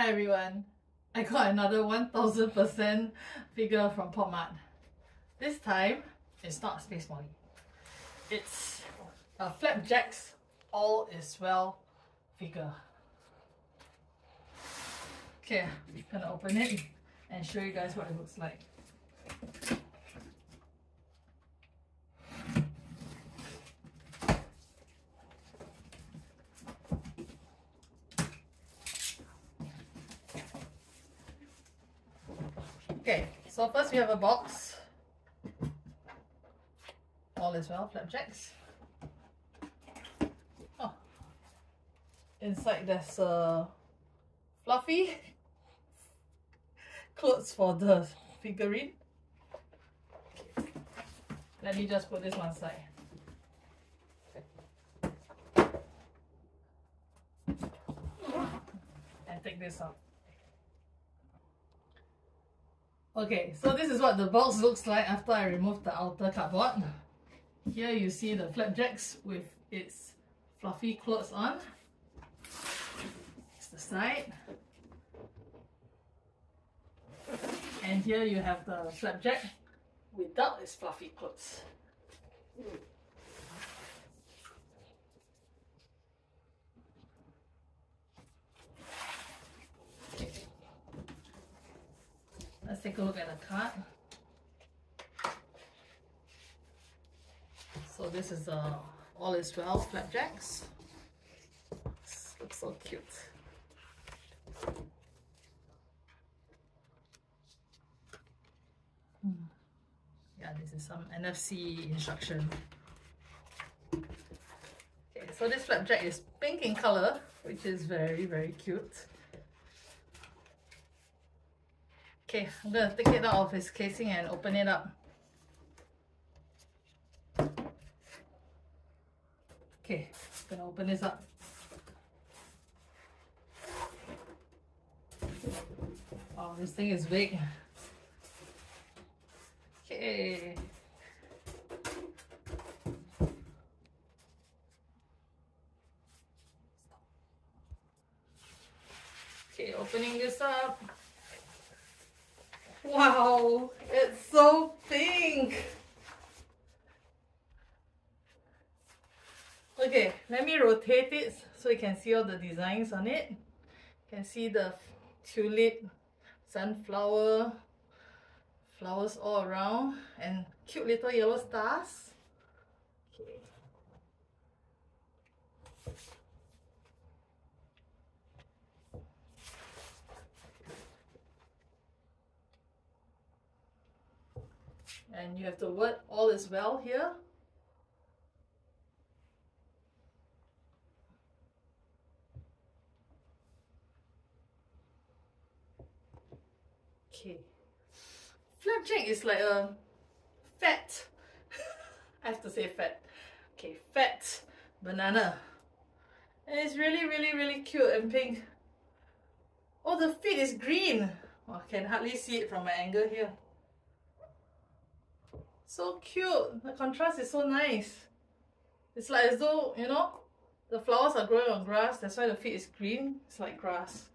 Hi everyone, I got another 1000% figure from PopMart. This time, it's not Space Molly. It's a Flabjacks All Is Well figure. Okay, I'm gonna open it and show you guys what it looks like. Okay, so first we have a box. All is well, flabjacks. Oh, inside there's a fluffy clothes for the figurine. Let me just put this one side. And take this out. Okay, so this is what the box looks like after I removed the outer cardboard. Here you see the flabjacks with its fluffy clothes on. It's the side. And here you have the flabjack without its fluffy clothes. Take a look at the card. So this is the All Is Well Flabjacks. This looks so cute. Yeah, this is some NFC instruction. Okay, so this flabjack is pink in color, which is very, very cute. Okay, I'm gonna take it out of its casing and open it up. Okay, I'm gonna open this up. Oh, this thing is big. Okay. Okay, opening this up. Wow, it's so pink. Okay, let me rotate it so you can see all the designs on it. You can see the tulip, sunflower, flowers all around, and cute little yellow stars. Okay. And you have the word all is well here. Okay. Flabjack is like a fat, I have to say fat. Okay, fat banana. And it's really, really, really cute and pink. Oh, the feet is green. Oh, I can hardly see it from my angle here. So cute. The contrast is so nice. It's like as though, you know, the flowers are growing on grass. That's why the feet is green. It's like grass.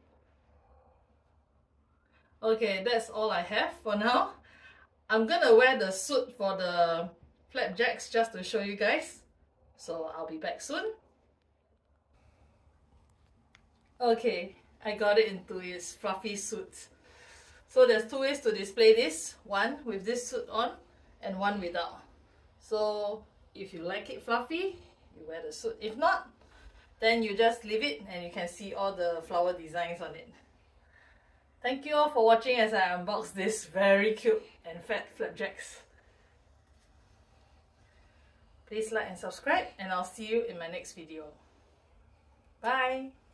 Okay, that's all I have for now. I'm gonna wear the suit for the flabjacks just to show you guys. So I'll be back soon. Okay, I got it into its fluffy suit. So there's two ways to display this. One with this suit on and one without. So if you like it fluffy, you wear the suit. If not, then you just leave it and you can see all the flower designs on it. Thank you all for watching as I unbox this very cute and fat flabjacks. Please like and subscribe and I'll see you in my next video. Bye!